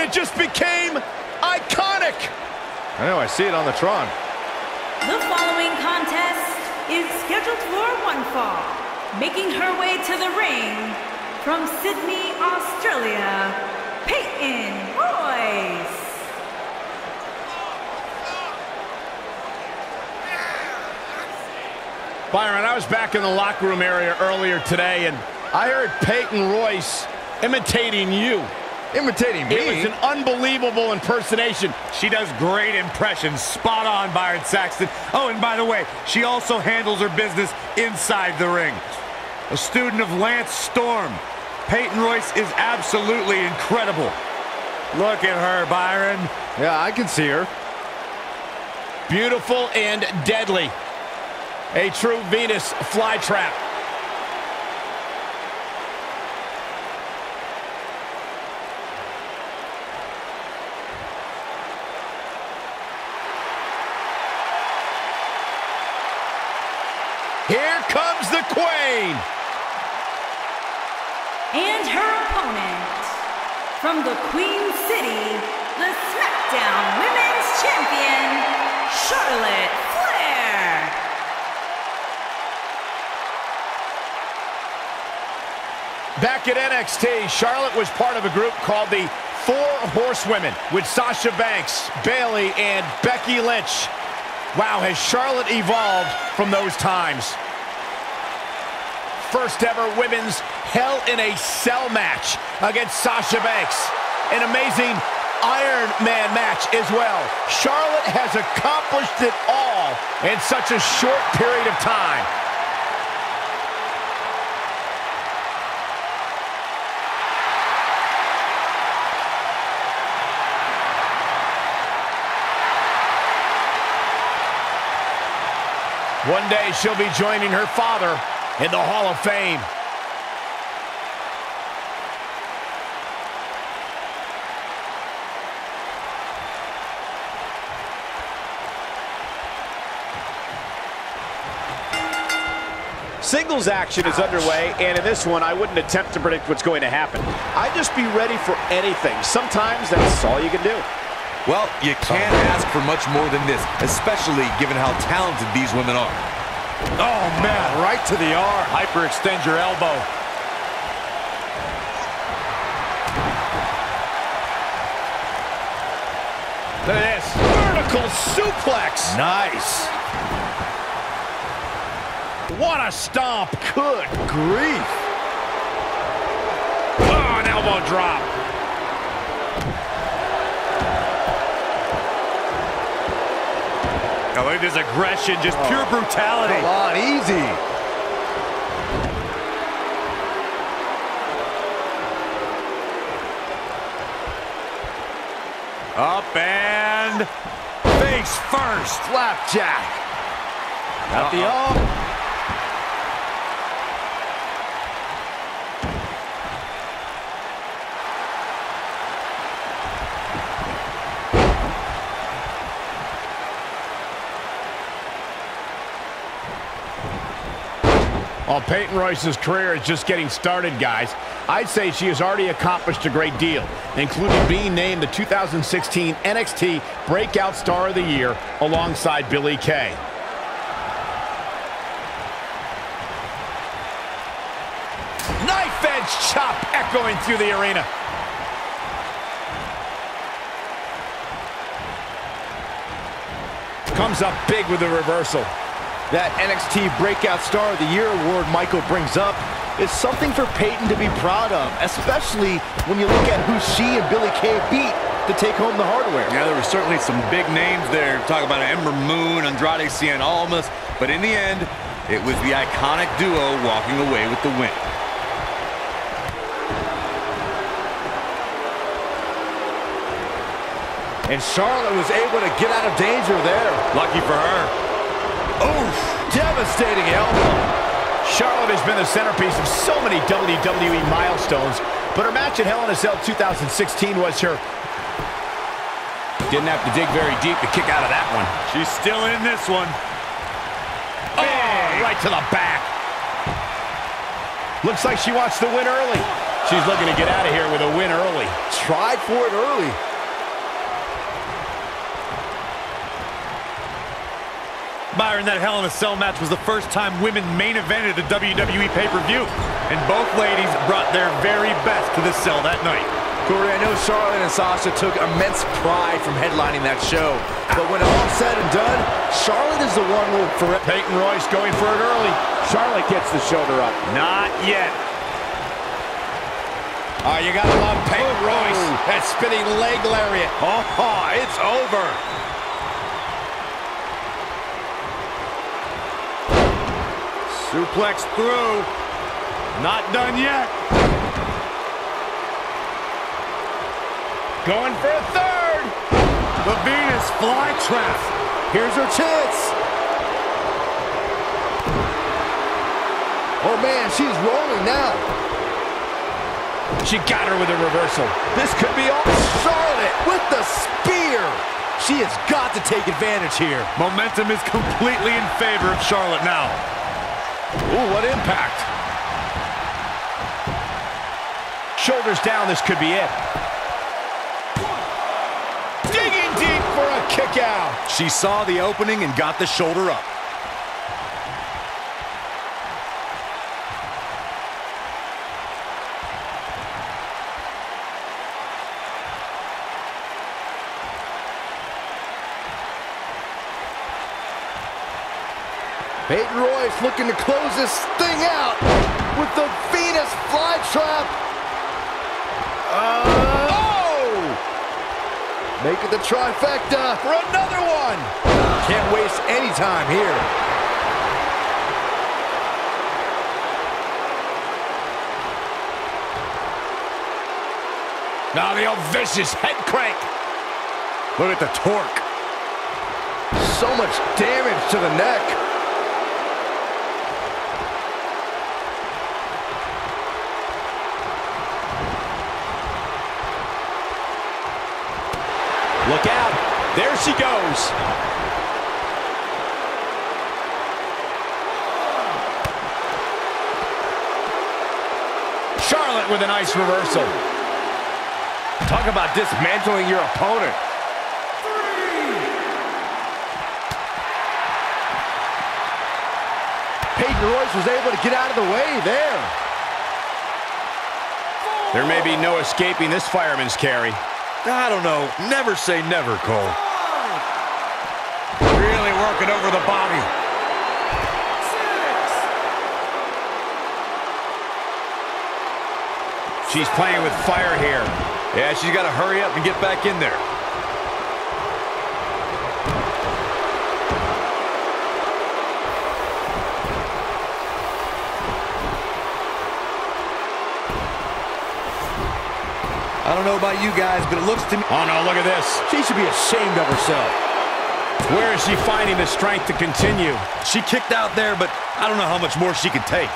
and it just became iconic. I know, I see it on the Tron. The following contest is scheduled for one fall. Making her way to the ring from Sydney, Australia, Peyton Royce. Byron, I was back in the locker room area earlier today, and I heard Peyton Royce imitating you. Imitating me? It was an unbelievable impersonation. She does great impressions. Spot on, Byron Saxton. Oh, and by the way, she also handles her business inside the ring. A student of Lance Storm. Peyton Royce is absolutely incredible. Look at her, Byron. Yeah, I can see her. Beautiful and deadly. A true Venus flytrap. Here comes the Queen. And her opponent from the Queen City, the SmackDown Women's Champion, Charlotte Flair. Back at NXT, Charlotte was part of a group called the Four Horsewomen with Sasha Banks, Bayley, and Becky Lynch. Wow, has Charlotte evolved from those times. First ever women's Hell in a Cell match against Sasha Banks. An amazing Iron Man match as well. Charlotte has accomplished it all in such a short period of time. One day she'll be joining her father in the Hall of Fame. Singles action is underway, and in this one, I wouldn't attempt to predict what's going to happen. I'd just be ready for anything. Sometimes that's all you can do. Well, you can't ask for much more than this, especially given how talented these women are. Oh, man, right to the arm. Hyperextend your elbow. Look at this. Vertical suplex. Nice. What a stomp. Good grief. Oh, an elbow drop. Now look at this aggression, just oh. pure brutality. Come on, easy. Up and face first. Flapjack. Got the arm. Well, Peyton Royce's career is just getting started, guys. I'd say she has already accomplished a great deal, including being named the 2016 NXT Breakout Star of the Year alongside Billie Kay. Knife edge chop echoing through the arena. Comes up big with the reversal. That NXT Breakout Star of the Year award Michael brings up is something for Peyton to be proud of, especially when you look at who she and Billie Kay beat to take home the hardware. Yeah, there were certainly some big names there. Talk about Ember Moon, Andrade Cien Almas, but in the end, it was the iconic duo walking away with the win. And Charlotte was able to get out of danger there. Lucky for her. Oof! Devastating elbow. Charlotte has been the centerpiece of so many WWE milestones, but her match at Hell in a Cell 2016 was her... Didn't have to dig very deep to kick out of that one. She's still in this one. Oh, right to the back. Looks like she wants to win early. She's looking to get out of here with a win early. Tried for it early. Byron, that Hell in a Cell match was the first time women main evented a WWE pay-per-view. And both ladies brought their very best to the cell that night. Corey, I know Charlotte and Sasha took immense pride from headlining that show. But when all said and done, Charlotte is the one who for Peyton Royce going for it early. Charlotte gets the shoulder up. Not yet. Oh, you gotta love Peyton oh. Royce. That spinning leg lariat. Oh, it's over. Suplex through. Not done yet. Going for a third. The Venus flytrap. Here's her chance. Oh man, she's rolling now. She got her with a reversal. This could be all Charlotte with the spear. She has got to take advantage here. Momentum is completely in favor of Charlotte now. Ooh, what impact. Shoulders down, this could be it. Digging deep for a kick out. She saw the opening and got the shoulder up. Peyton Royce looking to close this thing out with the Venus flytrap. Uh, Oh! Making the trifecta. For another one. Can't waste any time here. Now the old vicious head crank. Look at the torque. So much damage to the neck. Look out. There she goes. Charlotte with a nice reversal. Talk about dismantling your opponent. Peyton Royce was able to get out of the way there. There may be no escaping this fireman's carry. I don't know. Never say never, Cole. Really working over the body. She's playing with fire here. Yeah, she's got to hurry up and get back in there. I don't know about you guys, but it looks to me... Oh no, look at this. She should be ashamed of herself. Where is she finding the strength to continue? She kicked out there, but I don't know how much more she can take.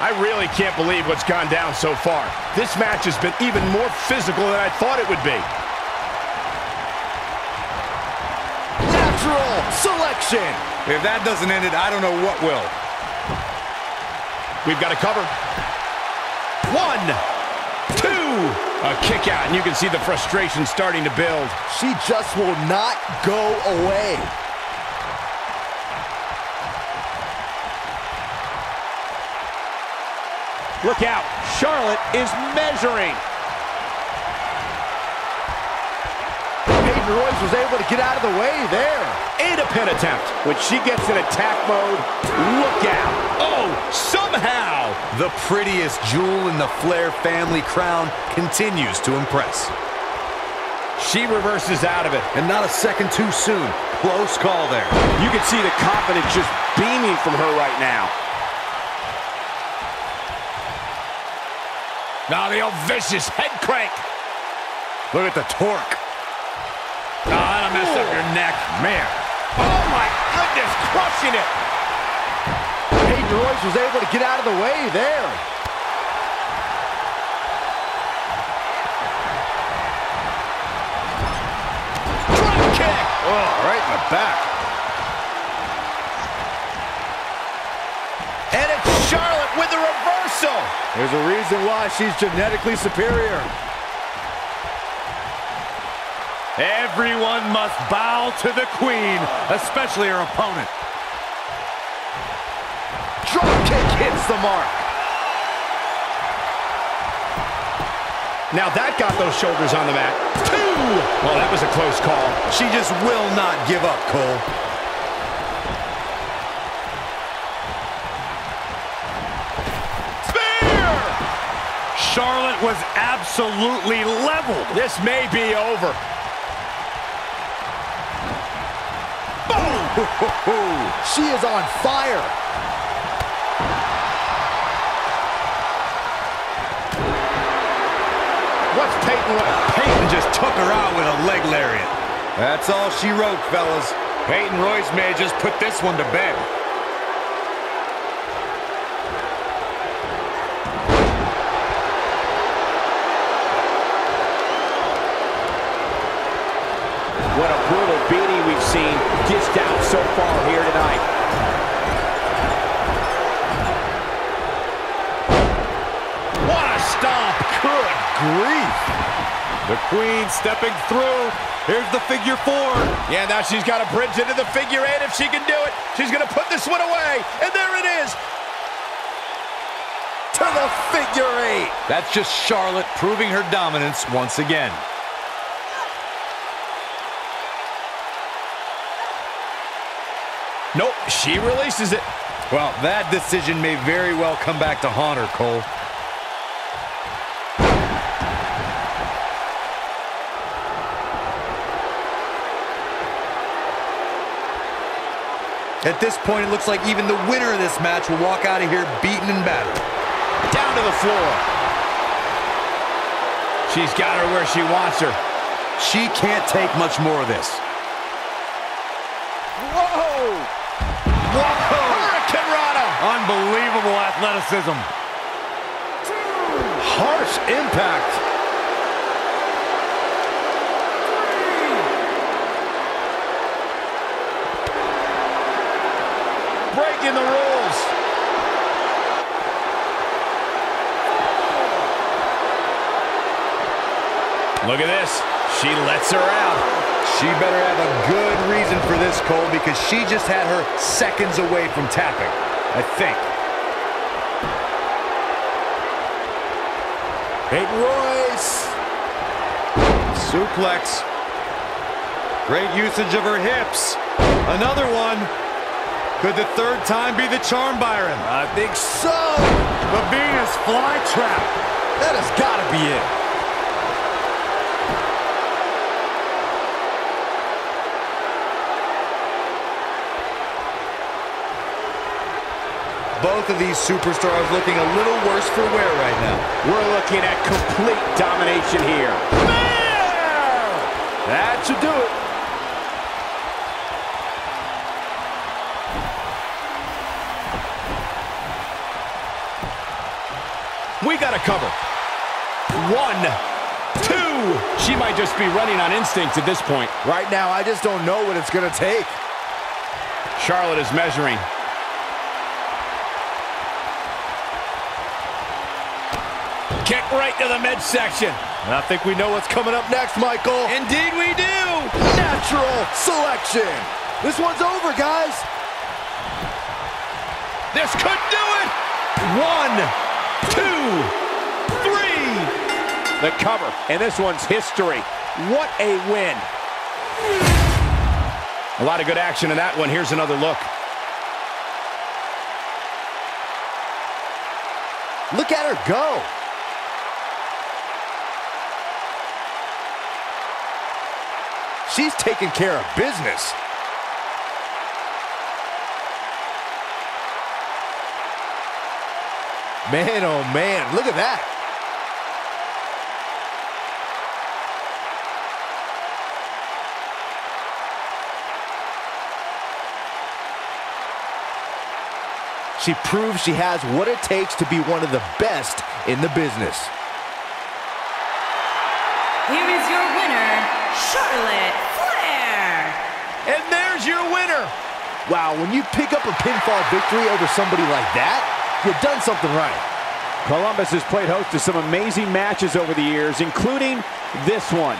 I really can't believe what's gone down so far. This match has been even more physical than I thought it would be. Natural selection. If that doesn't end it, I don't know what will. We've got a cover. One, two, a kick out, and you can see the frustration starting to build. She just will not go away. Look out. Charlotte is measuring. Peyton Royce was able to get out of the way there. And a pin attempt. When she gets in attack mode, look out. Oh, somehow. The prettiest jewel in the Flair family crown continues to impress. She reverses out of it. And not a second too soon. Close call there. You can see the confidence just beaming from her right now. Now the old vicious head crank. Look at the torque. Oh, that'll mess up your neck. Man. Oh, my goodness, crushing it. Peyton Royce was able to get out of the way there. Oh, Right in the back. And it's Charlotte reversal. There's a reason why she's genetically superior. Everyone must bow to the queen, especially her opponent. Drop kick hits the mark. Now that got those shoulders on the mat. Two! Well, that was a close call. She just will not give up, Cole. Spear! Charlotte was absolutely leveled. This may be over. She is on fire. What's Peyton? Peyton just took her out with a leg lariat. That's all she wrote, fellas. Peyton Royce may have just put this one to bed. Grief. The queen stepping through. Here's the figure four. Yeah, now she's got a bridge into the figure eight if she can do it. She's going to put this one away. And there it is. To the figure eight. That's just Charlotte proving her dominance once again. Nope, she releases it. Well, that decision may very well come back to haunt her, Cole. At this point, it looks like even the winner of this match will walk out of here beaten and battered. Down to the floor. She's got her where she wants her. She can't take much more of this. Whoa. Hurricane Rana. Unbelievable athleticism. Harsh impact. Breaking the rules. Look at this. She lets her out. She better have a good reason for this, Cole, because she just had her seconds away from tapping. I think. Peyton Royce. Suplex. Great usage of her hips. Another one. Could the third time be the charm, Byron? I think so. The Venus flytrap. That has got to be it. Both of these superstars looking a little worse for wear right now. We're looking at complete domination here. That should do it. We got to cover. One, two. She might just be running on instinct at this point. Right now, I just don't know what it's going to take. Charlotte is measuring. Kick right to the midsection. And I think we know what's coming up next, Michael. Indeed we do. Natural selection. This one's over, guys. This could do it. One, two, three. The cover, and this one's history. What a win. A lot of good action in that one. Here's another look. Look at her go. She's taking care of business. Man, oh man, look at that. She proves she has what it takes to be one of the best in the business. Here is your winner, Charlotte Flair. And Wow, when you pick up a pinfall victory over somebody like that, you've done something right. Columbus has played host to some amazing matches over the years, including this one.